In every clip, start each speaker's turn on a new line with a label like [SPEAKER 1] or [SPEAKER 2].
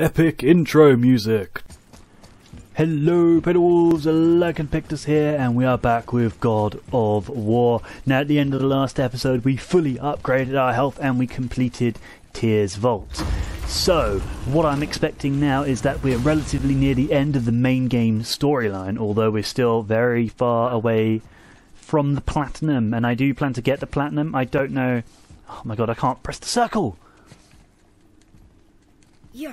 [SPEAKER 1] Epic intro music. Hello, Pedals, Lycan Pictus here, and we are back with God of War. Now, at the end of the last episode, we fully upgraded our health and we completed Tyr's Vault. So, what I'm expecting now is that we're relatively near the end of the main game storyline, although we're still very far away from the platinum, and I do plan to get the platinum. I don't know. Oh my god, I can't press the circle!
[SPEAKER 2] You're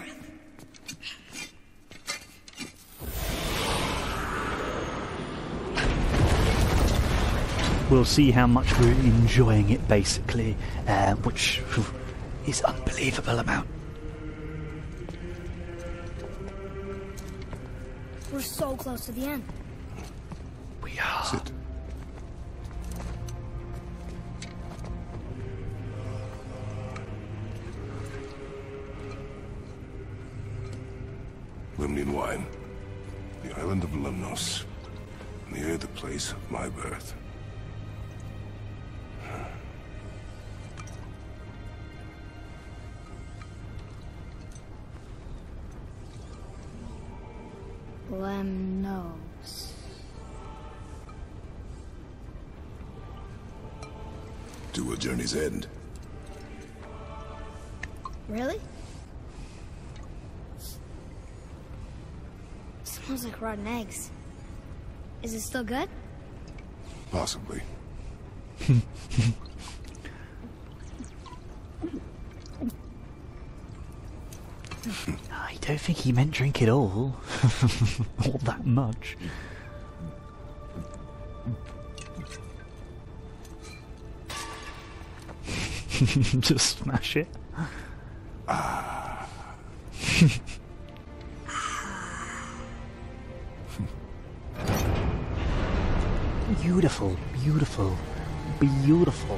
[SPEAKER 1] we'll see how much we're enjoying it basically, uh, which is unbelievable amount.
[SPEAKER 2] We're so close to the end.
[SPEAKER 1] We are.
[SPEAKER 3] Sit. Lemnian wine. The island of Lemnos. Near the place of my birth.
[SPEAKER 2] Lemnos.
[SPEAKER 3] To a journey's end.
[SPEAKER 2] Really? Smells like rotten eggs. Is it still good?
[SPEAKER 3] Possibly.
[SPEAKER 1] don't think he meant drink it all. all that much. Just smash it. beautiful, beautiful, beautiful.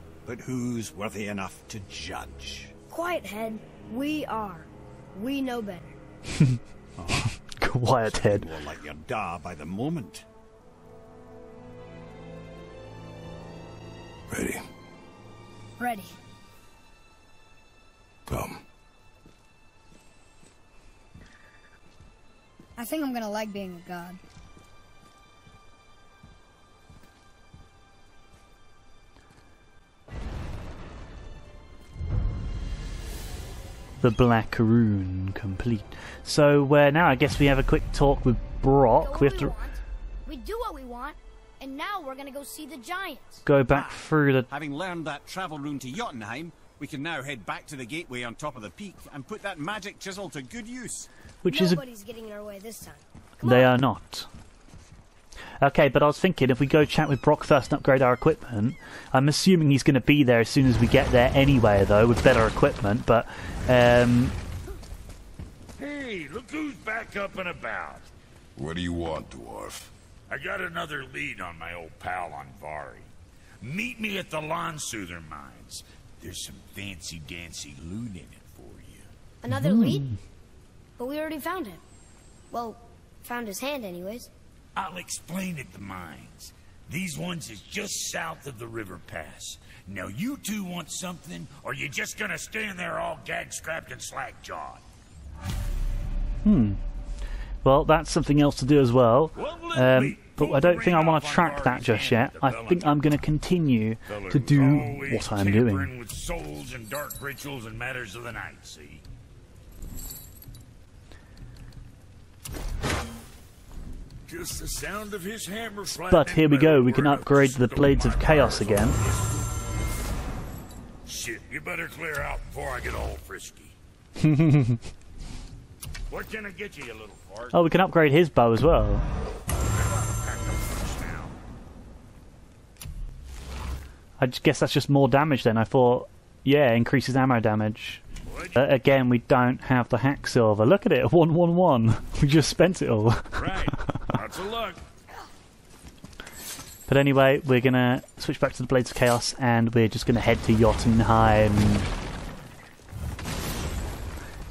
[SPEAKER 4] but who's worthy enough to judge?
[SPEAKER 2] Quiet head, we are. We know better.
[SPEAKER 1] Quiet head.
[SPEAKER 4] More like your da by the moment.
[SPEAKER 3] Ready.
[SPEAKER 2] Ready.
[SPEAKER 3] Come.
[SPEAKER 2] I think I'm gonna like being a god.
[SPEAKER 1] The Black Rune complete. So uh, now I guess we have a quick talk with Brok. We have to
[SPEAKER 2] want. We do what we want, and now we're gonna go see the giants.
[SPEAKER 1] go back through the.
[SPEAKER 4] Having learned that travel rune to Jotunheim, we can now head back to the gateway on top of the peak and put that magic chisel to good use.
[SPEAKER 1] Which is a,
[SPEAKER 2] Nobody's getting in our way this time. Come
[SPEAKER 1] they
[SPEAKER 2] on.
[SPEAKER 1] are not. Okay, but I was thinking if we go chat with Brok first and upgrade our equipment, I'm assuming he's going to be there as soon as we get there anyway, though, with better equipment. But um,
[SPEAKER 5] Hey, look who's back up and about.
[SPEAKER 3] What do you want, dwarf?
[SPEAKER 5] I got another lead on my old pal Andvari. Meet me at the Landsuther mines. There's some fancy-dancy loot in it for you.
[SPEAKER 2] Another lead? But we already found him. Well, found his hand anyways.
[SPEAKER 5] I'll explain at the mines. These ones is just south of the river pass. Now you two want something, or you just gonna stand there all gag-strapped and slack-jawed? Hmm.
[SPEAKER 1] Well, that's something else to do as well. Um, but I don't think I want to track that just yet. I think I'm going to continue to do what I'm doing.
[SPEAKER 5] with souls and dark rituals and matters of the night, see?
[SPEAKER 1] But here we go, we can upgrade the Blades of Chaos again.
[SPEAKER 5] Shit, you better clear out before I get all frisky. What can I get you, you little fart?
[SPEAKER 1] Oh, we can upgrade his bow as well. I guess that's just more damage then. I thought, yeah, increases ammo damage. Uh, again, we don't have the hack silver. Look at it, 111. We just spent it all.
[SPEAKER 5] Right. Lots of luck.
[SPEAKER 1] But anyway, we're gonna switch back to the Blades of Chaos and we're just gonna head to Jotunheim.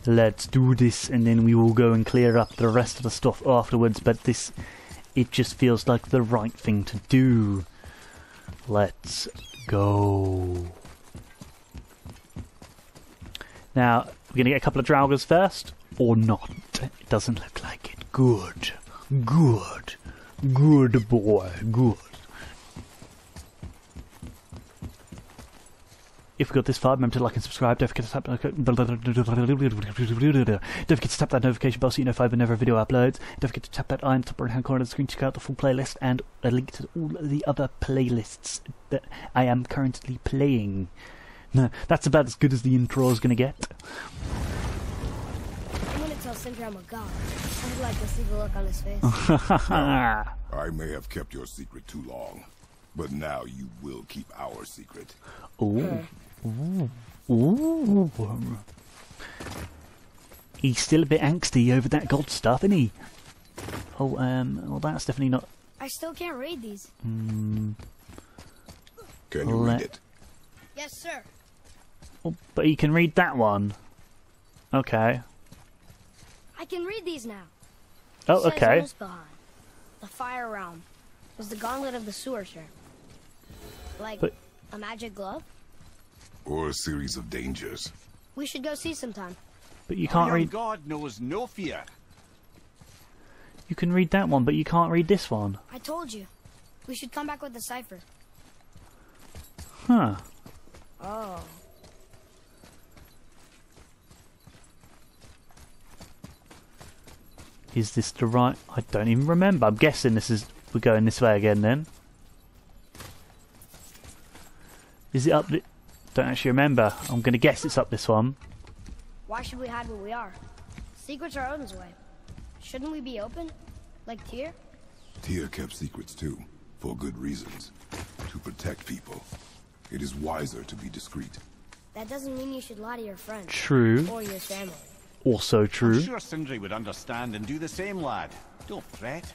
[SPEAKER 1] Let's do this and then we will go and clear up the rest of the stuff afterwards, but this it just feels like the right thing to do. Let's go. Now, we're gonna get a couple of Draugrs first, or not. It doesn't look like it. Good. Good. Good boy. Good. If we got this far, remember to like and subscribe. Don't forget to tap, don't forget to tap that notification bell so you know if I have whenever a video uploads. Don't forget to tap that eye in the top right hand corner of the screen to check out the full playlist and a link to all the other playlists that I am currently playing. No, that's about as good as the intro is going to get.
[SPEAKER 2] I'm gonna tell Sindri a god. I'd like to see the look on his face.
[SPEAKER 3] I may have kept your secret too long, but now you will keep our secret.
[SPEAKER 1] Ooh. Ooh. Ooh. He's still a bit angsty over that gold stuff, isn't he? Oh, um, well, that's definitely not.
[SPEAKER 2] I still can't read these.
[SPEAKER 3] Can you
[SPEAKER 1] Let-
[SPEAKER 3] read it?
[SPEAKER 2] Yes, sir.
[SPEAKER 1] Oh, but he can read that one. Okay.
[SPEAKER 2] I can read these now.
[SPEAKER 1] Oh,
[SPEAKER 2] It says
[SPEAKER 1] okay.
[SPEAKER 2] The fire realm, was the gauntlet of the sewer sure. Like
[SPEAKER 1] But-
[SPEAKER 2] a magic glove?
[SPEAKER 3] Or a series of dangers?
[SPEAKER 2] We should go see sometime.
[SPEAKER 1] But you can't
[SPEAKER 4] young
[SPEAKER 1] read.
[SPEAKER 4] God knows no fear.
[SPEAKER 1] You can read that one, but you can't read this one.
[SPEAKER 2] I told you. We should come back with the cipher.
[SPEAKER 1] Huh.
[SPEAKER 2] Oh.
[SPEAKER 1] Is this the right? I don't even remember. I'm guessing this is. We're going this way again then. Is it up? Th- don't actually remember. I'm going to guess it's up this one.
[SPEAKER 2] Why should we hide where we are? Secrets are Odin's way. Shouldn't we be open? Like Tyr?
[SPEAKER 3] Tyr kept secrets too, for good reasons. To protect people. It is wiser to be discreet.
[SPEAKER 2] That doesn't mean you should lie to your friends.
[SPEAKER 1] True.
[SPEAKER 2] Or your family.
[SPEAKER 1] Also true.
[SPEAKER 4] I'm sure Sindri would understand and do the same, lad. Don't fret.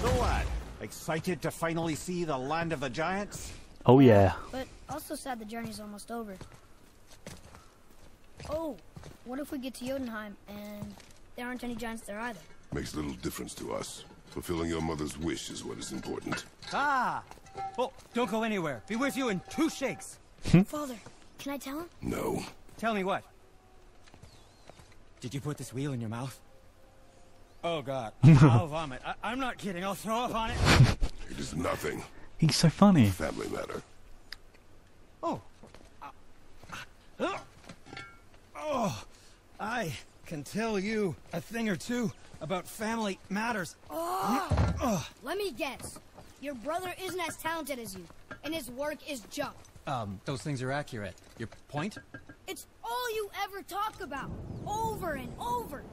[SPEAKER 4] So, lad, excited to finally see the land of the giants?
[SPEAKER 1] Oh yeah.
[SPEAKER 2] But also sad the journey's almost over. Oh, what if we get to Jotunheim and there aren't any giants there either?
[SPEAKER 3] Makes little difference to us. Fulfilling your mother's wish is what is important.
[SPEAKER 6] Ah! Oh, don't go anywhere. Be with you in two shakes. Hmm?
[SPEAKER 2] Father, can I tell him?
[SPEAKER 3] No.
[SPEAKER 6] Tell me what? Did you put this wheel in your mouth? Oh, God. I'll vomit. I- I'm not kidding. I'll throw up on it.
[SPEAKER 3] It is nothing.
[SPEAKER 1] He's so funny.
[SPEAKER 3] Family matter.
[SPEAKER 6] Oh. Uh, uh oh. I can tell you a thing or two about family matters. Oh! Uh, uh.
[SPEAKER 2] Let me guess. Your brother isn't as talented as you, and his work is junk.
[SPEAKER 6] Um, those things are accurate. Your point?
[SPEAKER 2] It's all you ever talk about, over and over.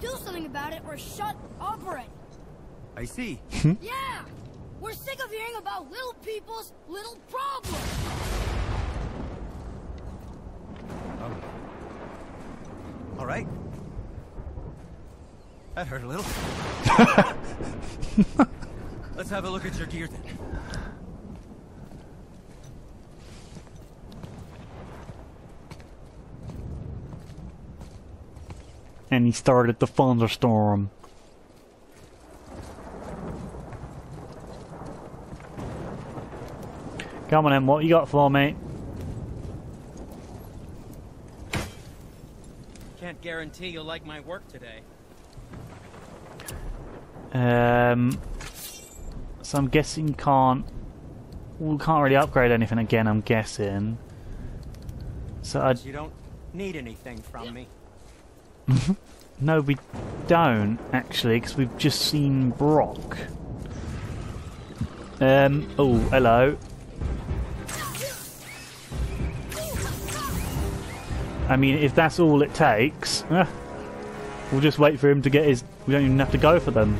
[SPEAKER 2] Do something about it or shut up already.
[SPEAKER 6] I see.
[SPEAKER 2] Yeah! We're sick of hearing about little people's little problems.
[SPEAKER 6] Um, All right. That hurt a little. Let's have a look at your gear then.
[SPEAKER 1] And he started the thunderstorm. Come on then, what you got for me?
[SPEAKER 7] Can't guarantee you'll like my work today.
[SPEAKER 1] Um, so I'm guessing can't. We can't really upgrade anything again. I'm guessing. So I
[SPEAKER 7] You don't need anything from me.
[SPEAKER 1] no, we don't actually, because we've just seen Brok. Um. Oh, hello. I mean, if that's all it takes, eh, we'll just wait for him to get his. We don't even have to go for them.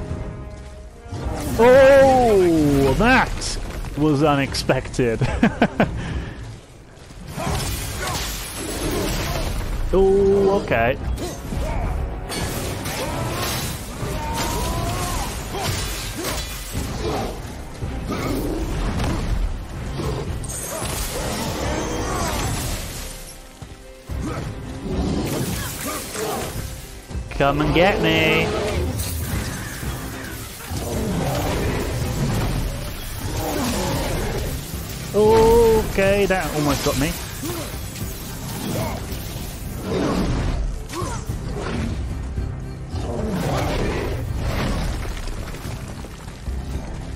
[SPEAKER 1] Oh, that was unexpected. oh, okay. Come and get me. That almost got me.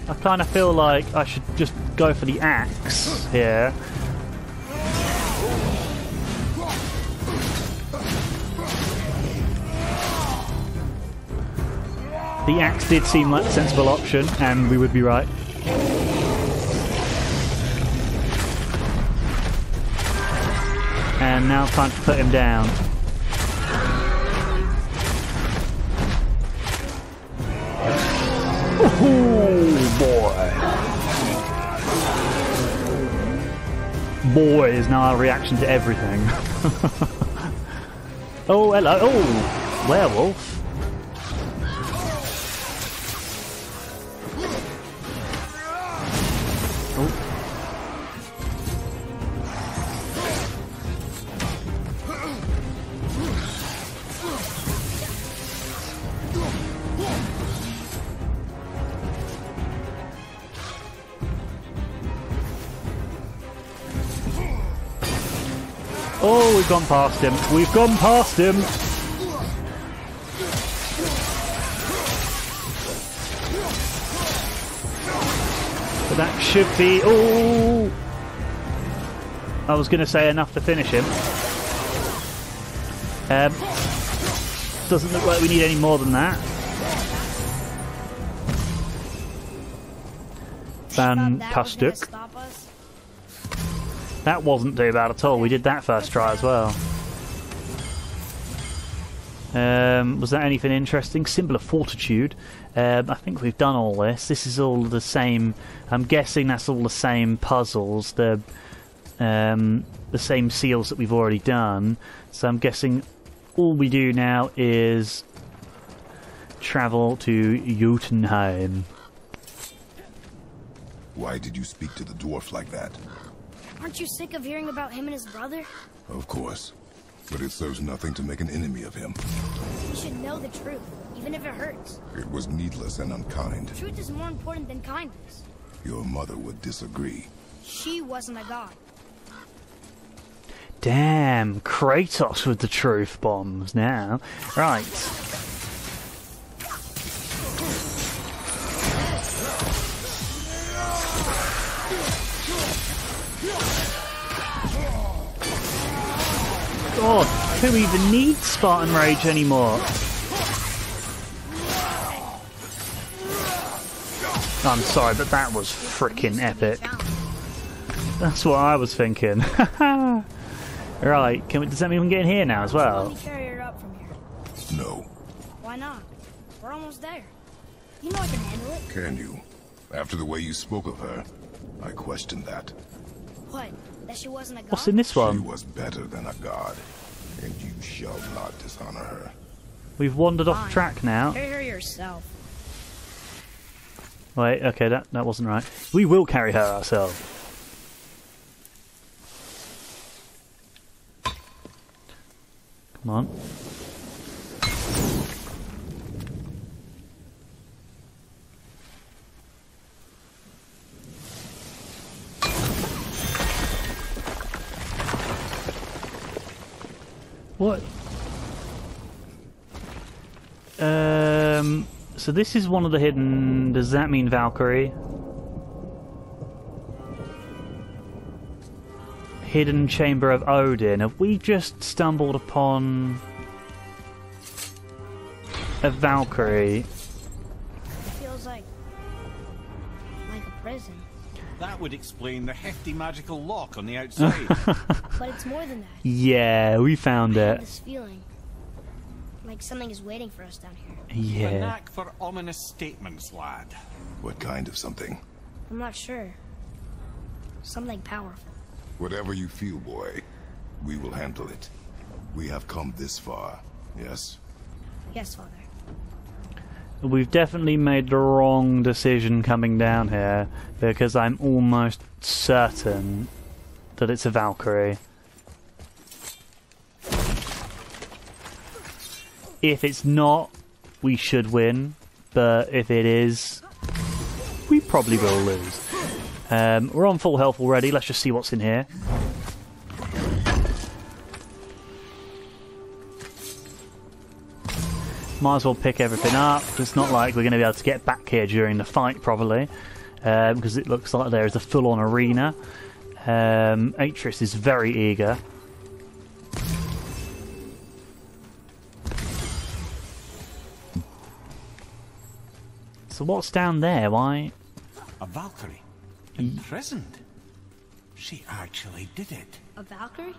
[SPEAKER 1] I kind of feel like I should just go for the axe here. The axe did seem like a sensible option, and we would be right. Now time to put him down. Oh boy. Boy is now our reaction to everything. oh, hello. Oh, werewolf. Gone past him. We've gone past him. But that should be... Oh! I was going to say enough to finish him. Um, doesn't look like we need any more than that. Fantastic. That wasn't too bad at all. We did that first try as well. Um, was that anything interesting? Symbol of Fortitude. Um, I think we've done all this. This is all the same. I'm guessing that's all the same puzzles. The um, the same seals that we've already done. So I'm guessing all we do now is travel to Jotunheim.
[SPEAKER 3] Why did you speak to the dwarf like that?
[SPEAKER 2] Aren't you sick of hearing about him and his brother?
[SPEAKER 3] Of course. But it serves nothing to make an enemy of him.
[SPEAKER 2] You should know the truth, even if it hurts.
[SPEAKER 3] It was needless and unkind.
[SPEAKER 2] Truth is more important than kindness.
[SPEAKER 3] Your mother would disagree.
[SPEAKER 2] She wasn't a god.
[SPEAKER 1] Damn, Kratos with the truth bombs now. Right. God, who even needs Spartan Rage anymore? I'm sorry, but that was freaking epic. That's what I was thinking. right, can we, does anyone mean get in here now as well?
[SPEAKER 2] Let me carry her up from here.
[SPEAKER 3] No.
[SPEAKER 2] Why not? We're almost there. You know I can handle it.
[SPEAKER 3] Can you? After the way you spoke of her, I question that.
[SPEAKER 2] What? That she wasn't a god?
[SPEAKER 1] What's in this one?
[SPEAKER 3] She was better than a god, and you shall not dishonor her.
[SPEAKER 1] We've wandered off track now.
[SPEAKER 2] Carry her yourself.
[SPEAKER 1] Wait, okay, that, that wasn't right. We will carry her ourselves. Come on. What? Um. So this is one of the hidden. Does that mean Valkyrie? Hidden Chamber of Odin. Have we just stumbled upon a Valkyrie?
[SPEAKER 2] Feels like... like a prison.
[SPEAKER 4] That would explain the hefty magical lock on the outside.
[SPEAKER 2] But it's more than that.
[SPEAKER 1] Yeah, we found
[SPEAKER 2] I
[SPEAKER 1] it.
[SPEAKER 2] this feeling. Like something is waiting for us down here.
[SPEAKER 1] Yeah.
[SPEAKER 4] A knack for ominous statements, lad.
[SPEAKER 3] What kind of something?
[SPEAKER 2] I'm not sure. Something powerful.
[SPEAKER 3] Whatever you feel, boy, we will handle it. We have come this far, yes?
[SPEAKER 2] Yes, Father.
[SPEAKER 1] We've definitely made the wrong decision coming down here because I'm almost certain that it's a Valkyrie. If it's not, we should win, but if it is, we probably will lose. Um, we're on full health already, let's just see what's in here. Might as well pick everything up. It's not like we're going to be able to get back here during the fight probably, um, because it looks like there is a full-on arena. Um, Atreus is very eager. So what's down there? Why?
[SPEAKER 4] A Valkyrie? Imprisoned? She actually did it.
[SPEAKER 2] A Valkyrie?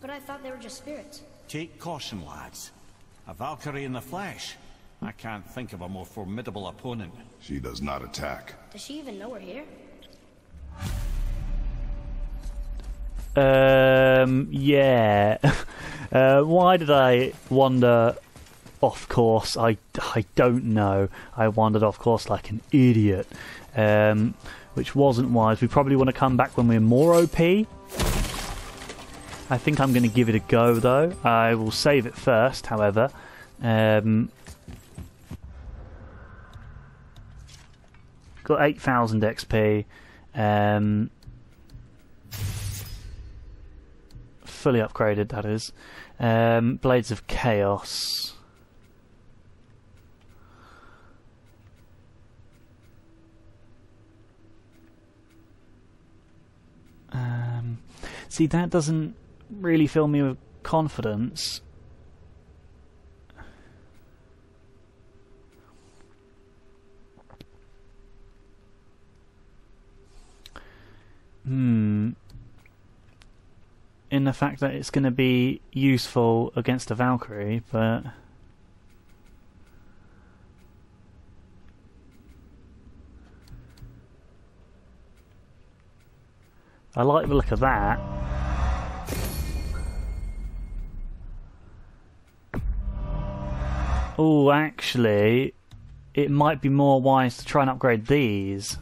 [SPEAKER 2] But I thought they were just spirits.
[SPEAKER 4] Take caution, lads. A Valkyrie in the flesh. I can't think of a more formidable opponent.
[SPEAKER 3] She does not attack.
[SPEAKER 2] Does she even know we're here?
[SPEAKER 1] Um, yeah. uh, why did I wander off course? I, I don't know. I wandered off course like an idiot, um, which wasn't wise. We probably want to come back when we're more OP. I think I'm going to give it a go though. I will save it first, however. Um, got 8,000 XP. Um, fully upgraded, that is. Um, Blades of Chaos. Um, see, that doesn't really fill me with confidence. Hmm in the fact that it's going to be useful against a Valkyrie, but I like the look of that. Oh, actually, it might be more wise to try and upgrade these.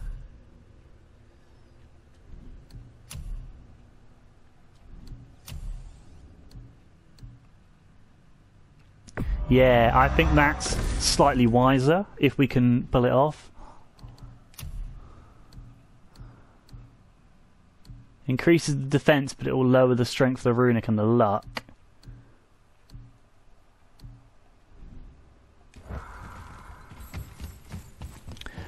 [SPEAKER 1] Yeah, I think that's slightly wiser if we can pull it off. Increases the defense, but it will lower the strength of the runic and the luck.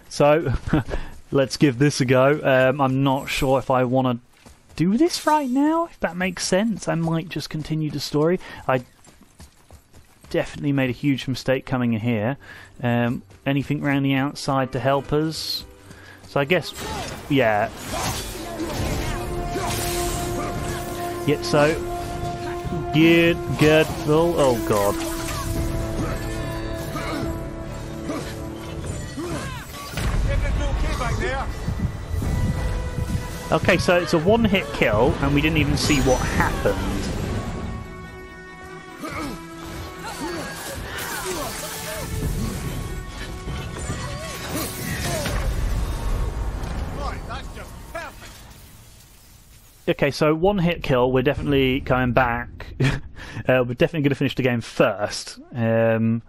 [SPEAKER 1] So, let's give this a go. Um, I'm not sure if I want to do this right now, if that makes sense. I might just continue the story. I definitely made a huge mistake coming in here. Um, anything around the outside to help us? So I guess, yeah. Yep, so, good, good, oh, oh god.
[SPEAKER 4] Okay,
[SPEAKER 1] so it's a one-hit kill, and we didn't even see what happened. Okay, so one hit kill. We're definitely coming back. uh, we're definitely going to finish the game first. Um,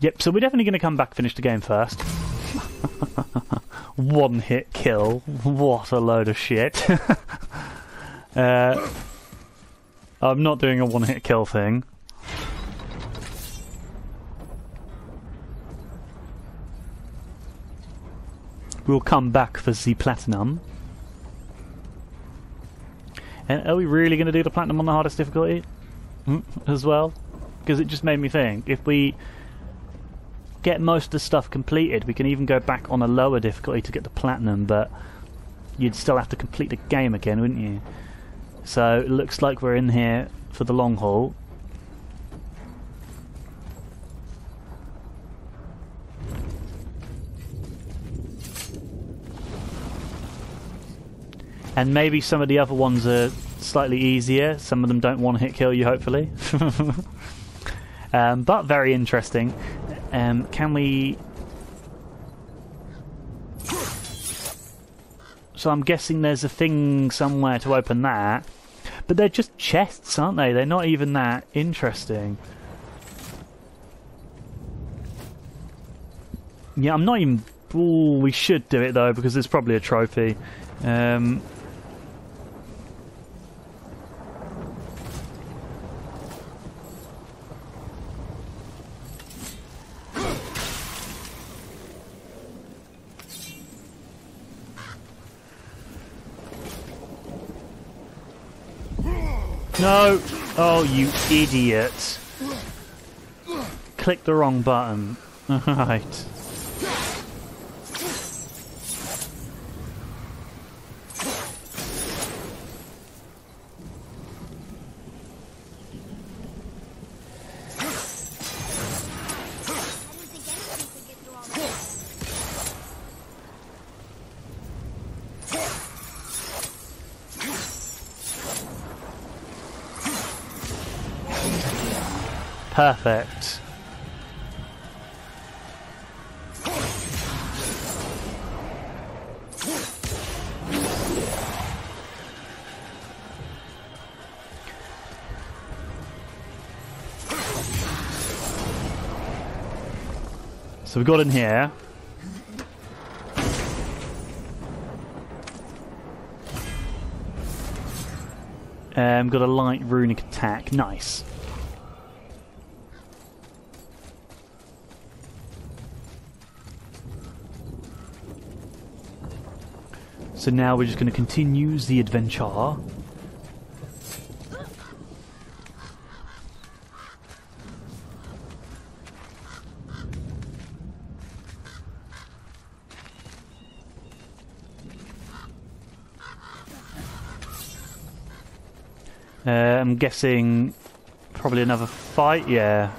[SPEAKER 1] yep, so we're definitely going to come back, finish the game first. one hit kill. What a load of shit. uh, I'm not doing a one hit kill thing. We'll come back for the platinum. And are we really going to do the platinum on the hardest difficulty Mm, as well? Because it just made me think if we get most of the stuff completed. We can even go back on a lower difficulty to get the platinum, but you'd still have to complete the game again, wouldn't you? So it looks like we're in here for the long haul. And maybe some of the other ones are slightly easier. Some of them don't want to hit kill you, hopefully. um, but very interesting. Um, can we... So I'm guessing there's a thing somewhere to open that. But they're just chests, aren't they? They're not even that interesting. Yeah, I'm not even... Ooh, we should do it though, because there's probably a trophy. Um, No! Oh, you idiot. Click the wrong button. Right. So we got in here. Um, got a light runic attack. Nice. So now we're just going to continue the adventure. Uh, I'm guessing probably another fight, yeah.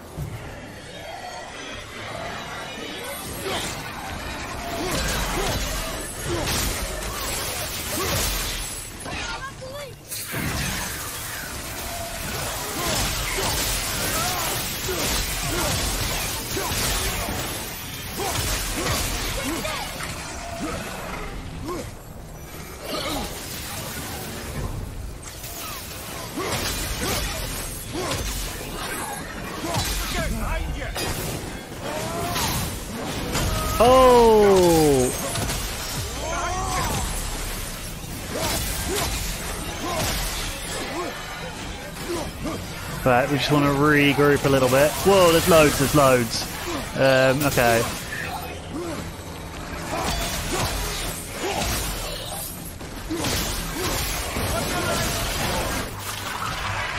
[SPEAKER 1] Regroup a little bit. Whoa, there's loads, there's loads. Um, okay.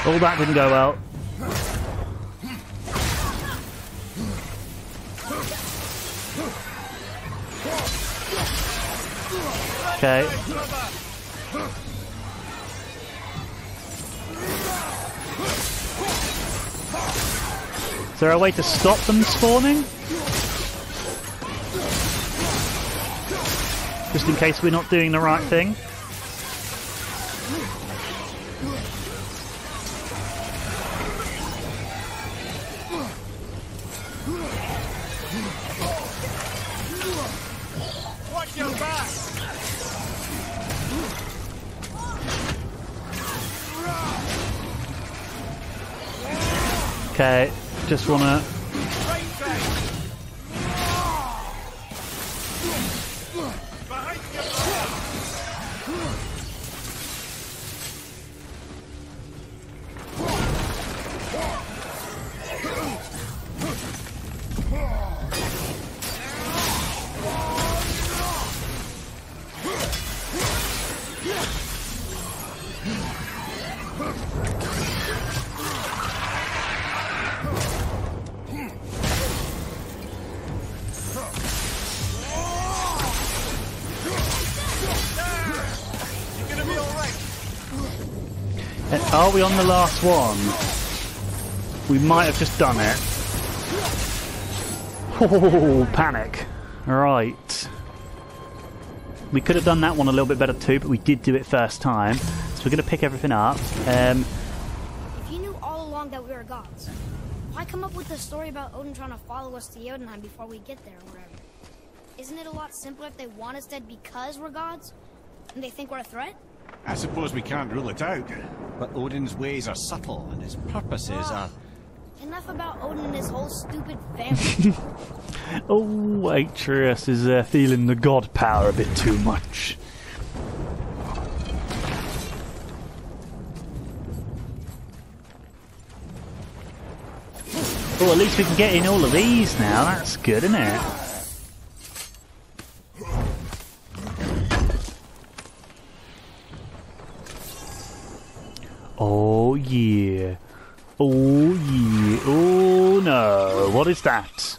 [SPEAKER 1] All that didn't go well. Okay. There a way to stop them spawning? Just in case we're not doing the right thing. Okay, just wanna...
[SPEAKER 4] Right
[SPEAKER 1] we on the last one? We might have just done it. Oh, panic. Right. We could have done that one a little bit better too, but we did do it first time. So we're going to pick everything up. Um,
[SPEAKER 2] If you knew all along that we were gods, why come up with the story about Odin trying to follow us to Jotunheim before we get there or whatever? Isn't it a lot simpler if they want us dead because we're gods? And they think we're a threat?
[SPEAKER 4] I suppose we can't rule it out. But Odin's ways are subtle and his purposes are.
[SPEAKER 2] Enough about Odin and his whole stupid family.
[SPEAKER 1] oh, Atreus is uh, feeling the god power a bit too much. Oh, at least we can get in all of these now. That's good, isn't it? Oh yeah. Oh yeah. Oh no. What is that?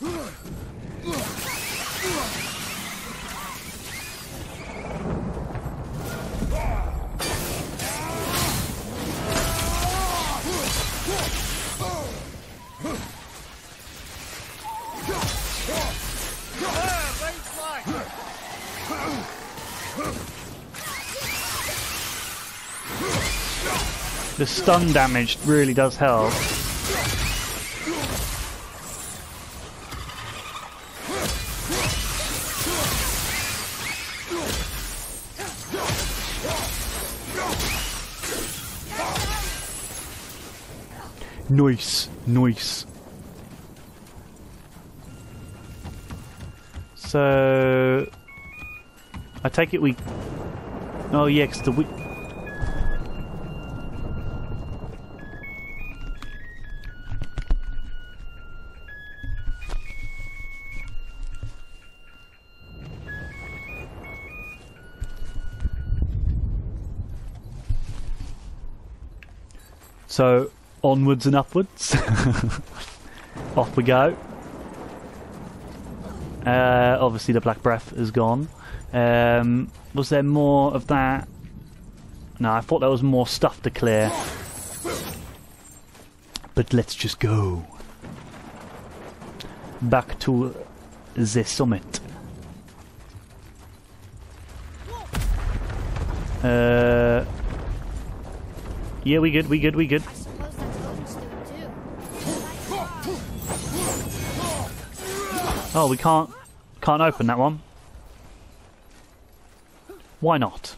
[SPEAKER 1] The stun damage really does help. Nice, nice. So, I take it we. Oh yeah, 'cause the we. So onwards and upwards. Off we go. Uh, obviously the black breath is gone. Um, was there more of that? No, I thought there was more stuff to clear. But let's just go. Back to the summit. Uh, yeah, we good, we good, we good. Oh, we can't can't open that one. Why not?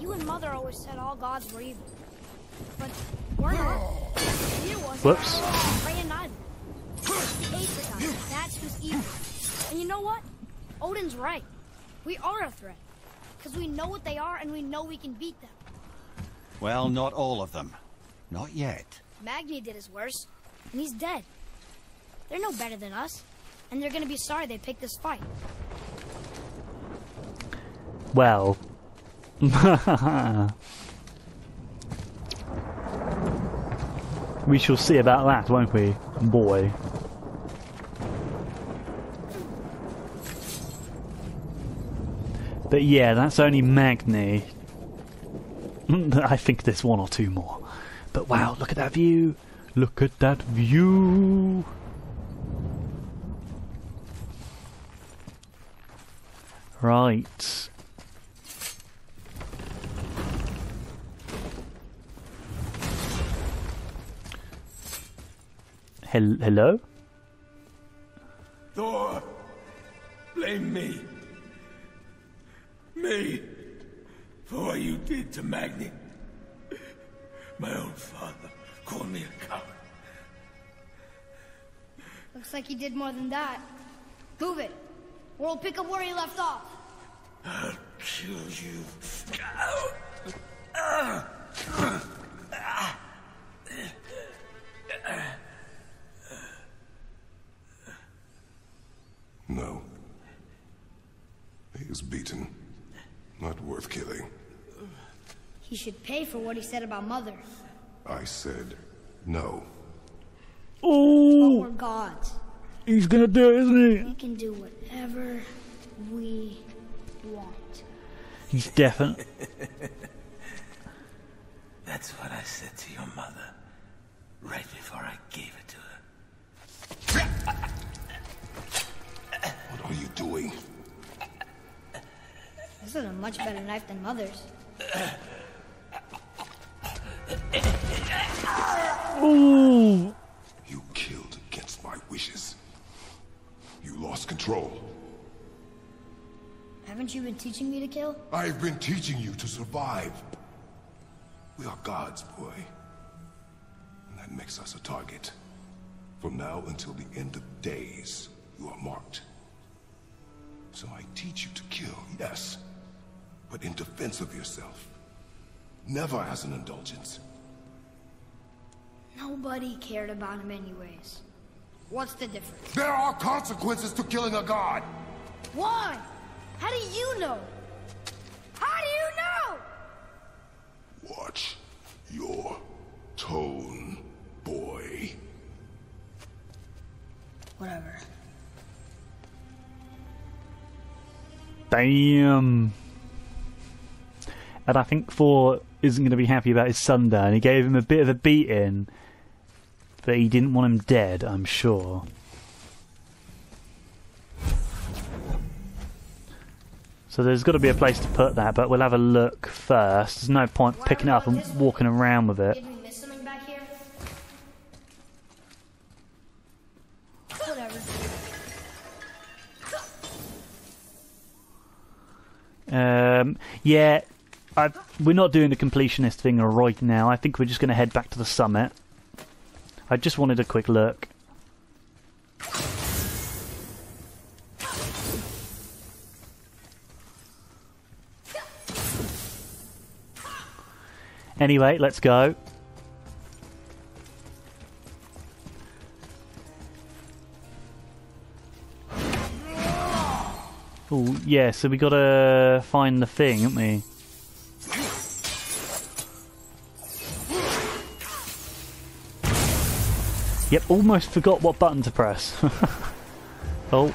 [SPEAKER 2] You and Mother always said all gods were evil. But we're not. Neither was
[SPEAKER 1] Whoops.
[SPEAKER 2] Freya neither. Abraham, that's who's evil. And you know what? Odin's right. We are a threat. Because we know what they are and we know we can beat them.
[SPEAKER 4] Well, not all of them. Not yet.
[SPEAKER 2] Magni did his worst, and he's dead. They're no better than us, and they're gonna be sorry they picked this fight.
[SPEAKER 1] Well. we shall see about that, won't we, boy? But yeah, that's only Magni. I think there's one or two more. But wow, look at that view! Look at that view! Right. Hel- hello?
[SPEAKER 5] Thor, blame me. Me. For what you did to Magni. My own father called me a coward.
[SPEAKER 2] Looks like he did more than that. Move it, or we'll pick up where he left off.
[SPEAKER 5] I'll kill you.
[SPEAKER 3] No. He is beaten. Not worth killing.
[SPEAKER 2] He should pay for what he said about Mother.
[SPEAKER 3] I said no.
[SPEAKER 2] But
[SPEAKER 1] Oh,
[SPEAKER 2] we're gods.
[SPEAKER 1] he's gonna do it, isn't he?
[SPEAKER 2] We can do whatever we want.
[SPEAKER 1] He's definitely.
[SPEAKER 8] That's what I said to your mother right before I gave it to her.
[SPEAKER 3] What are you doing?
[SPEAKER 2] This is a much better knife than Mother's.
[SPEAKER 1] Ooh!
[SPEAKER 3] You killed against my wishes. You lost control.
[SPEAKER 2] Haven't you been teaching me to kill?
[SPEAKER 3] I've been teaching you to survive. We are gods, boy. And that makes us a target. From now until the end of days, you are marked. So I teach you to kill, yes. But in defense of yourself. Never as an indulgence.
[SPEAKER 2] Nobody cared about him anyways. What's the difference?
[SPEAKER 3] There are consequences to killing a god!
[SPEAKER 2] Why? How do you know? How do you know?
[SPEAKER 3] Watch your tone, boy.
[SPEAKER 2] Whatever.
[SPEAKER 1] Damn. And I think Thor isn't going to be happy about his son down. He gave him a bit of a beating, but he didn't want him dead, I'm sure. So there's got to be a place to put that, but we'll have a look first. There's no point picking it up and walking around with it.
[SPEAKER 2] Did we miss something back here? Whatever.
[SPEAKER 1] Um, yeah, I, we're not doing the completionist thing right now. I think we're just going to head back to the summit. I just wanted a quick look. Anyway, let's go. Oh, yeah, so we gotta find the thing, haven't we? Yep, almost forgot what button to press. oh.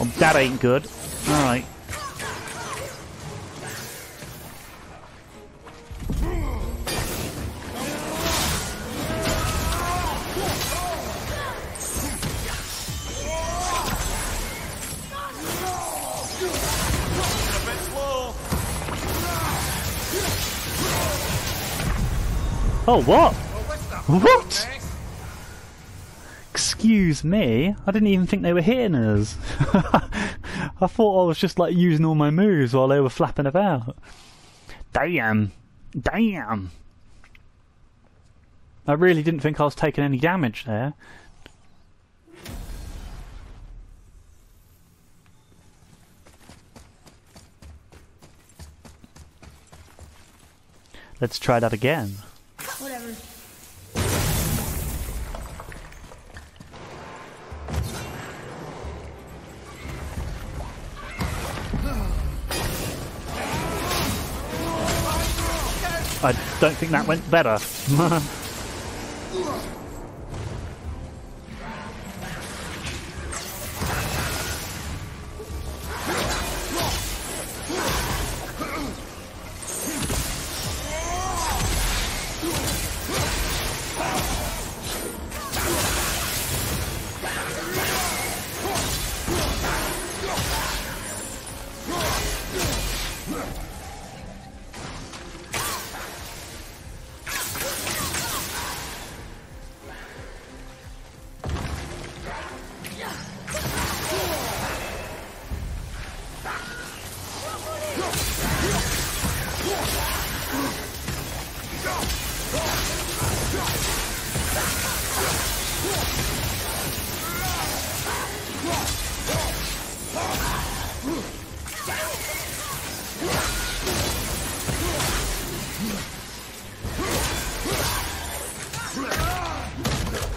[SPEAKER 1] Oh, that ain't good. Alright. Oh, what? What? Excuse me? I didn't even think they were hitting us. I thought I was just like using all my moves while they were flapping about. Damn. Damn. I really didn't think I was taking any damage there. Let's try that again. I don't think that went better.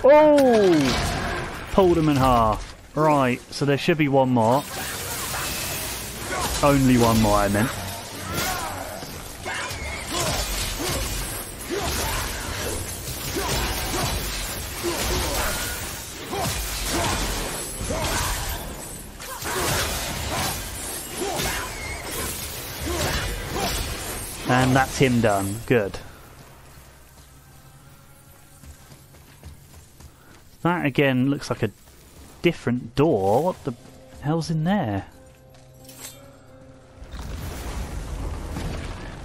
[SPEAKER 1] Oh! Pulled him in half. Right, so there should be one more. Only one more, I meant. And that's him done. Good. That again looks like a different door. What the hell's in there?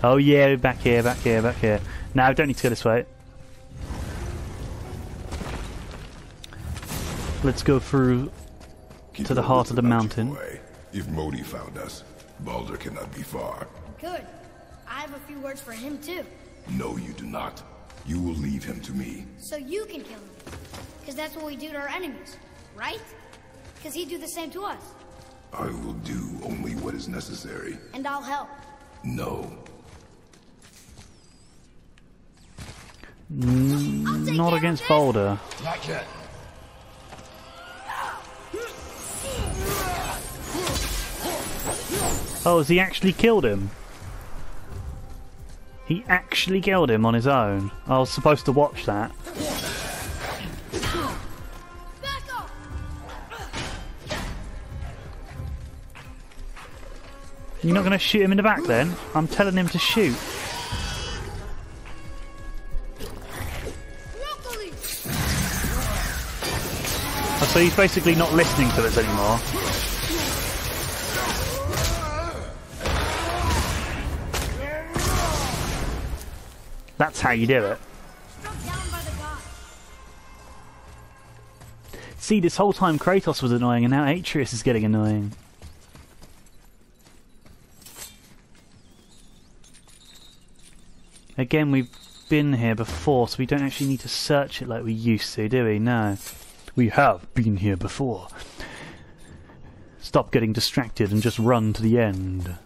[SPEAKER 1] Oh yeah, back here, back here, back here. No, I don't need to go this way. Let's go through
[SPEAKER 3] Keep
[SPEAKER 1] to the heart of the mountain.
[SPEAKER 3] boy. If Modi found us, Baldur cannot be far.
[SPEAKER 2] Good. I have a few words for him, too.
[SPEAKER 3] No, you do not. You will leave him to me.
[SPEAKER 2] So you can kill him. Because that's what we do to our enemies, right? Because he'd do the same to us.
[SPEAKER 3] I will do only what is necessary.
[SPEAKER 2] And I'll help.
[SPEAKER 3] No.
[SPEAKER 2] I'll
[SPEAKER 1] Not against. Baldur.
[SPEAKER 3] Not yet.
[SPEAKER 1] Oh, has he actually killed him? He actually killed him on his own. I was supposed to watch that. You're not going to shoot him in the back then? I'm telling him to shoot. Oh, So he's basically not listening to us anymore. That's how you do it. See, this whole time Kratos was annoying and now Atreus is getting annoying. Again, we've been here before, so we don't actually need to search it like we used to, do we? No. We have been here before. Stop getting distracted and just run to the end.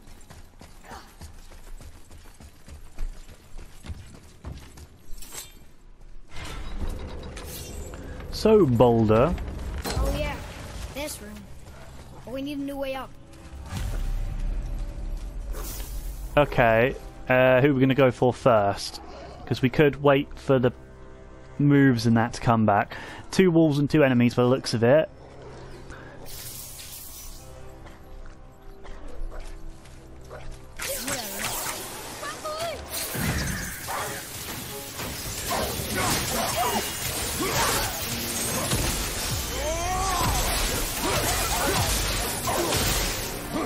[SPEAKER 1] So, Baldur,
[SPEAKER 2] Oh, yeah. This room. But we need a new way up.
[SPEAKER 1] Okay, uh, who are we going to go for first? Because we could wait for the moves and that to come back. Two wolves and two enemies by the looks of it.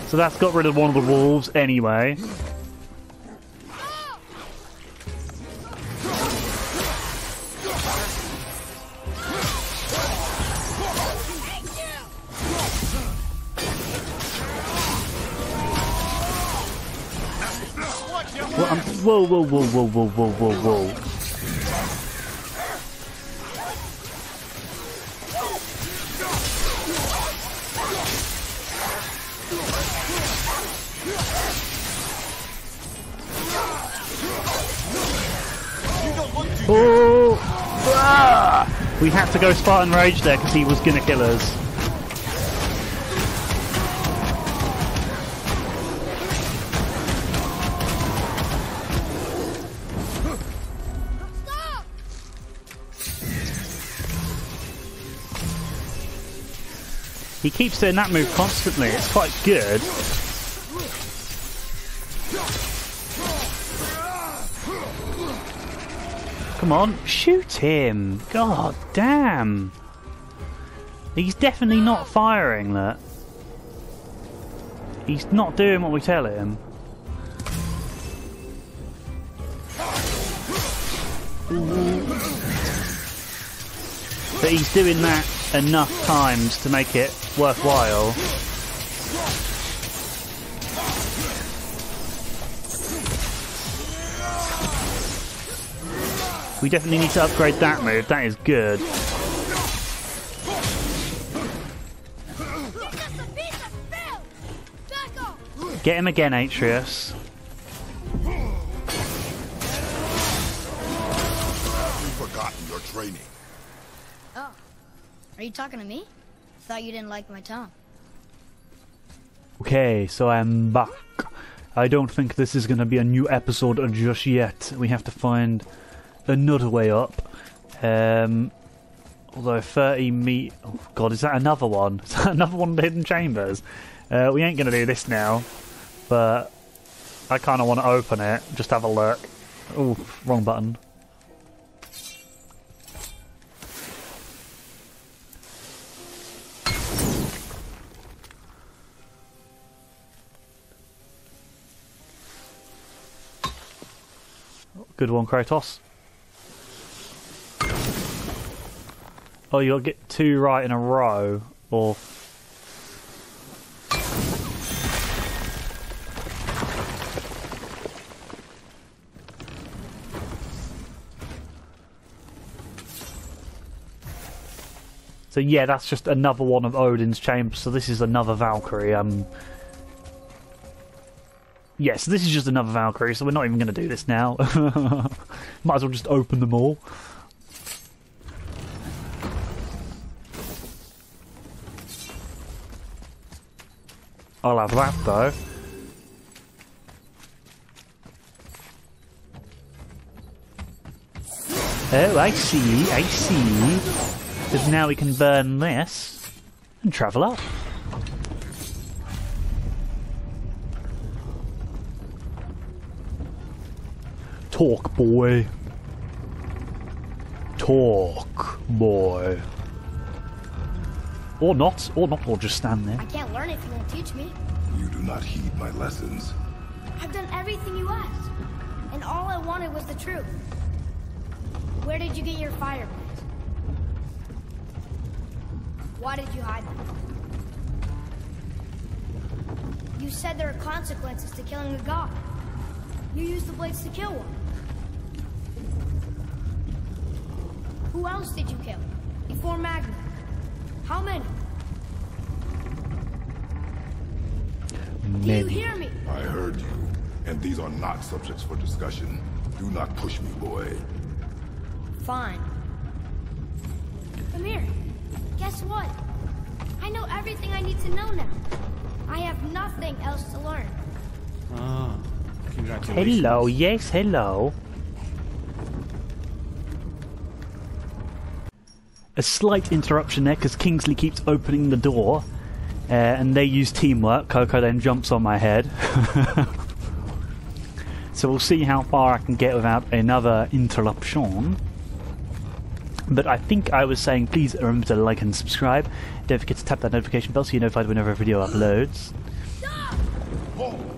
[SPEAKER 1] So that's got rid of one of the wolves anyway. Whoa, whoa, whoa, whoa, whoa, whoa, whoa, whoa. Oh! Ah! We had to go Spartan Rage there because he was gonna kill us. Keeps doing that move constantly. It's quite good. Come on, shoot him! God damn! He's definitely not firing that. He's not doing what we tell him. But he's doing that enough times to make it worthwhile. We definitely need to upgrade that move. That is good.
[SPEAKER 2] Look at the piece of film! Back off!
[SPEAKER 1] Get him again, Atreus.
[SPEAKER 3] You've forgotten your training.
[SPEAKER 2] Oh. Are you talking to me? I Thought you didn't like my tone.
[SPEAKER 1] Okay, so I'm back. I don't think this is going to be a new episode just yet. We have to find another way up. Um, although 30 meet. Oh god, is that another one? Is that another one of the hidden chambers? Uh, we ain't going to do this now, but I kind of want to open it, just have a look. Oh, wrong button. Good one, Kratos. Oh, you'll get two right in a row, or So yeah, that's just another one of Odin's chambers. So this is another Valkyrie. Um, yeah, so this is just another Valkyrie. So we're not even going to do this now. Might as well just open them all. I'll have that though. Oh, I see, I see. Because now we can burn this and travel up. Talk, boy. Talk, boy. Or not, or not, or just stand there.
[SPEAKER 2] I can't learn if you won't teach me.
[SPEAKER 3] You do not heed my lessons.
[SPEAKER 2] I've done everything you asked, and all I wanted was the truth. Where did you get your fire? Why did you hide them? You said there are consequences to killing a god. You used the blades to kill one. Who else did you kill? Before Magni? How many?
[SPEAKER 1] many?
[SPEAKER 2] Do you hear me?
[SPEAKER 3] I heard you, and these are not subjects for discussion. Do not push me, boy.
[SPEAKER 2] Fine. Come here. Guess what? I know everything I need to know now. I have nothing else to learn.
[SPEAKER 4] Ah, congratulations.
[SPEAKER 1] Hello, yes, hello. A slight interruption there because Kingsley keeps opening the door uh, and they use teamwork. Coco then jumps on my head. so we'll see how far I can get without another interruption. But I think I was saying please remember to like and subscribe. Don't forget to tap that notification bell so you're notified whenever a video uploads.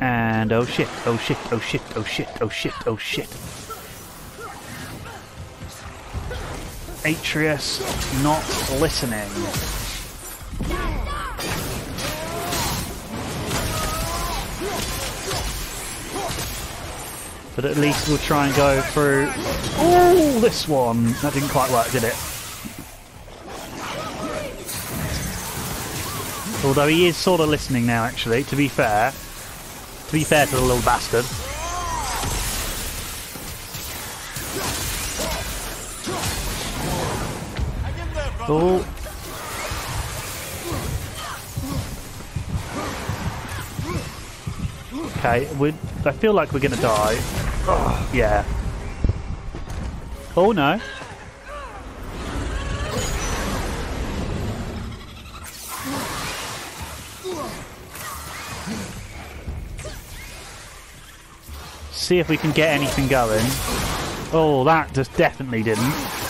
[SPEAKER 1] And oh shit, oh shit, oh shit, oh shit, oh shit, oh shit. Atreus not listening. But at least we'll try and go through... Oh, this one! That didn't quite work, did it? Although he is sort of listening now, actually, to be fair. To be fair to the little bastard. Oh. Okay, we I feel like we're gonna die. Yeah. Oh no. See if we can get anything going. Oh, that just definitely didn't.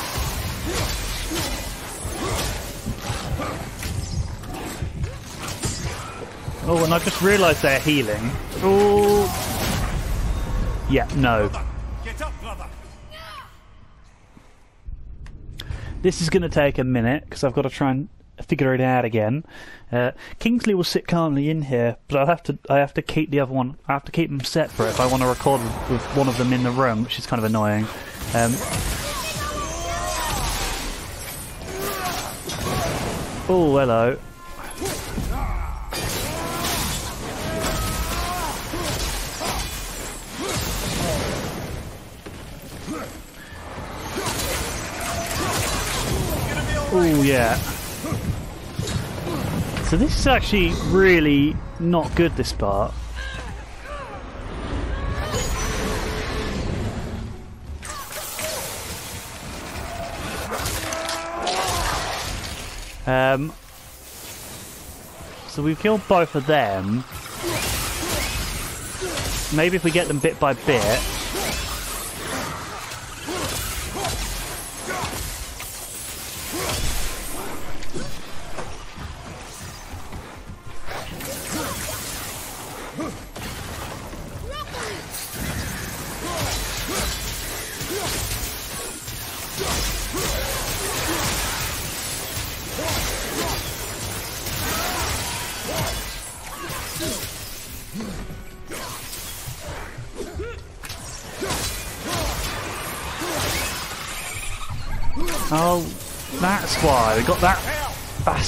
[SPEAKER 1] Oh, and I just realised they're healing. Oh. Yeah, no. Up. This is going to take a minute because I've got to try and figure it out again. Uh, Kingsley will sit calmly in here, but I have to I have to keep the other one. I have to keep them separate if I want to record with, with one of them in the room, which is kind of annoying. Um, oh, hello. Oh, yeah. So this is actually really not good, this part. Um, so we've killed both of them. maybe if we get them bit by bit.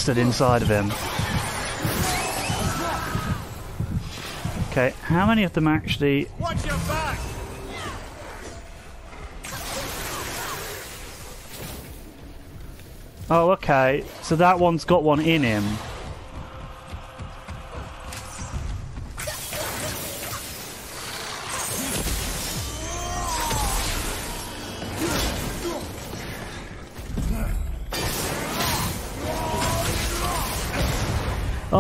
[SPEAKER 1] Inside of him. Okay, how many of them actually...
[SPEAKER 4] Watch your back!
[SPEAKER 1] Oh, okay. So that one's got one in him.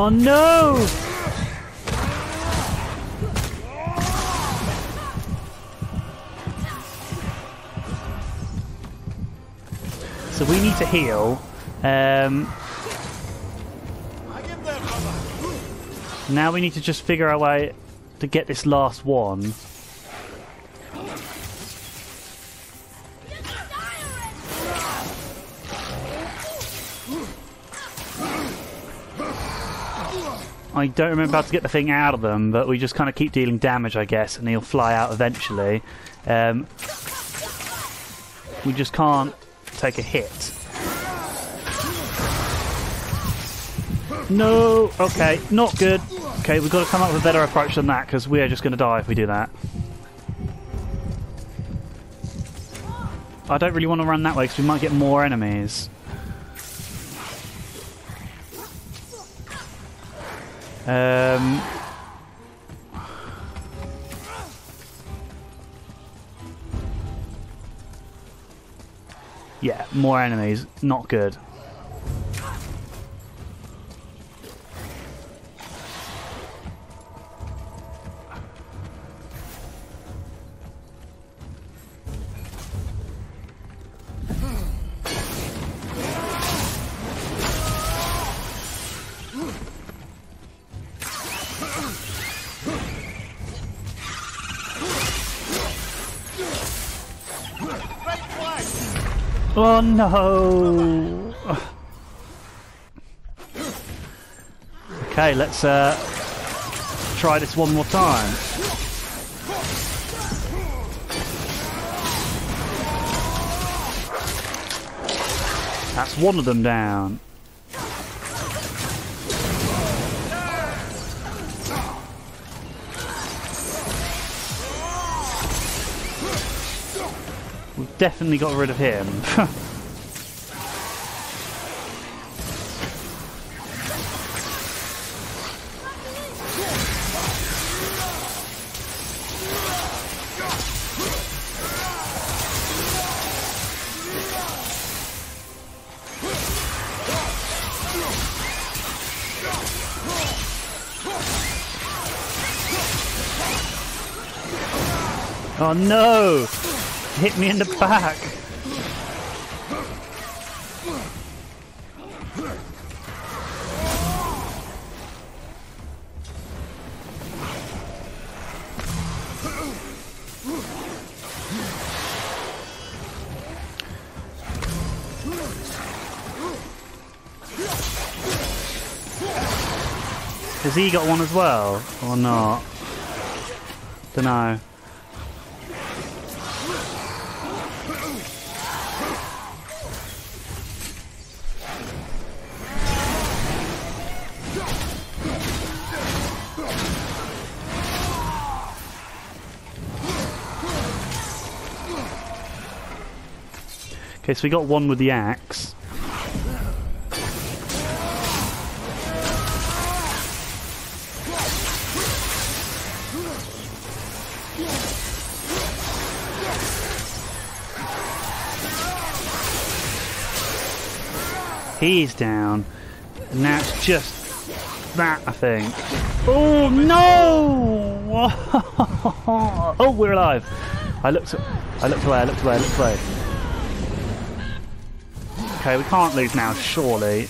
[SPEAKER 1] Oh no! So we need to heal. Um, now we need to just figure out a way to get this last one. I don't remember how to get the thing out of them, but we just kind of keep dealing damage, I guess, and he'll fly out eventually. Um, we just can't take a hit. No! Okay, not good. Okay, we've got to come up with a better approach than that, because we are just going to die if we do that. I don't really want to run that way, because we might get more enemies. Um, yeah, more enemies. Not good. No! Okay, let's uh, try this one more time. That's one of them down. We've definitely got rid of him. Oh, no! Hit me in the back! Has he got one as well, or not? Dunno. Okay, so we got one with the axe. He's down. And it's just that, I think. Oh no! oh, we're alive. I looked. I looked away. I looked away. I looked away. Okay, we can't lose now, surely.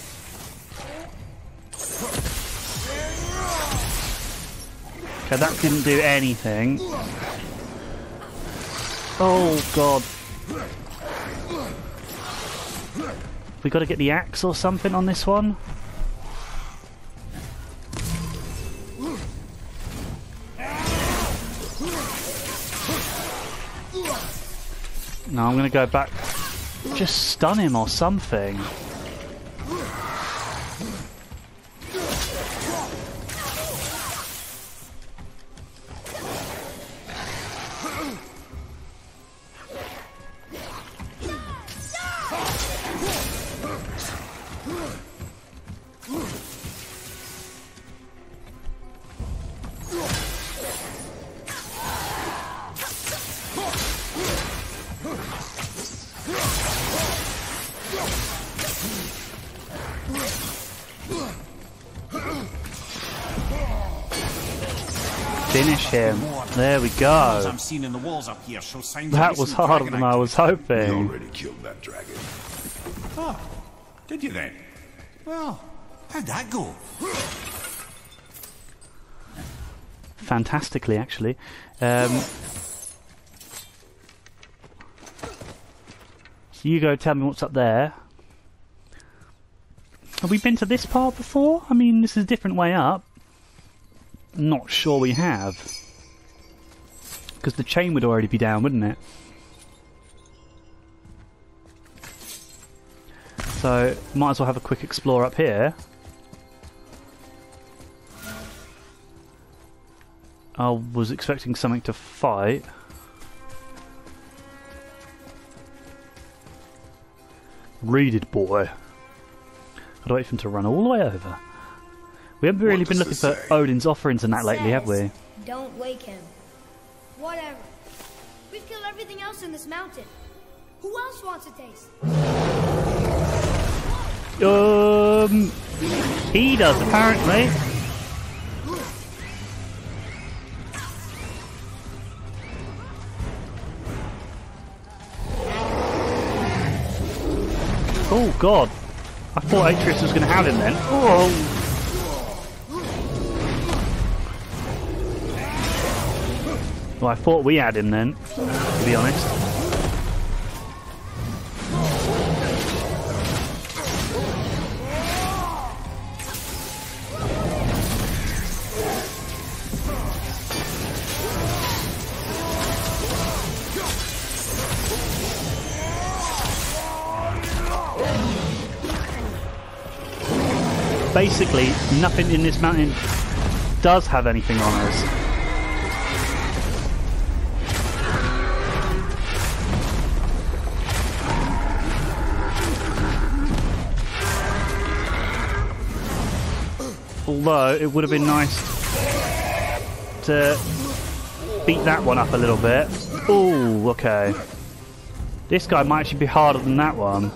[SPEAKER 1] Okay, that didn't do anything. Oh god. We got to get the axe or something on this one. Now I'm going to go back. Just stun him or something. There we go.
[SPEAKER 4] I'm seeing in the walls up here show signs
[SPEAKER 1] That
[SPEAKER 4] of
[SPEAKER 1] was harder than I was
[SPEAKER 3] We
[SPEAKER 1] hoping.
[SPEAKER 3] already killed that dragon.
[SPEAKER 5] Oh, did you then? Well, how'd that go?
[SPEAKER 1] Fantastically, actually. Um, so you go tell me what's up there. Have we been to this part before? I mean, this is a different way up. Not sure we have. Because the chain would already be down, wouldn't it? So, might as well have a quick explore up here. I was expecting something to fight. Read it, boy. I'd wait for him to run all the way over. We haven't really been looking for
[SPEAKER 3] say?
[SPEAKER 1] Odin's offerings and that lately, have we?
[SPEAKER 2] Don't wake him. Whatever. We've killed everything else in this mountain. Who else wants a taste?
[SPEAKER 1] Um, he does apparently. Oh god, I thought Atreus was going to have him then. Oh. Well, I thought we had him then, to be honest. Basically, nothing in this mountain does have anything on us. Although it would have been nice to beat that one up a little bit. Oh, okay. This guy might actually be harder than that one.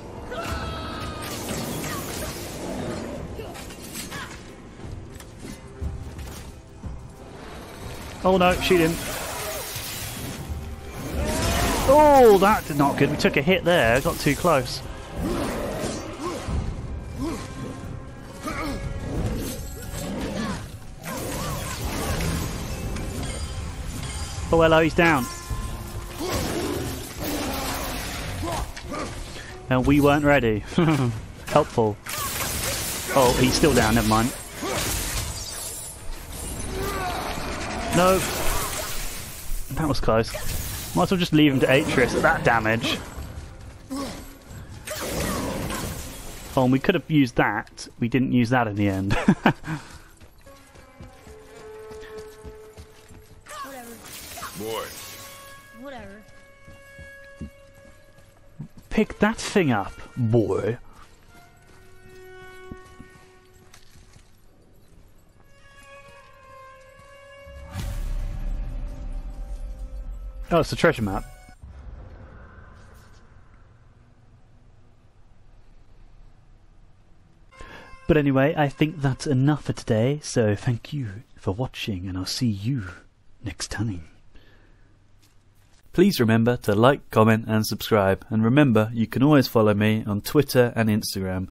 [SPEAKER 1] Oh no, shoot him. Oh, that did not good. We took a hit there. Got too close. Oh, hello, he's down. And we weren't ready. Helpful. Oh, he's still down, never mind. No. That was close. Might as well just leave him to Atreus at that damage. Oh, and we could have used that. We didn't use that in the end.
[SPEAKER 3] Boy,
[SPEAKER 2] Whatever.
[SPEAKER 1] Pick that thing up, boy. Oh, it's a treasure map. But anyway, I think that's enough for today, so thank you for watching, and I'll see you next time. Please remember to like, comment, and subscribe, and remember you can always follow me on Twitter and Instagram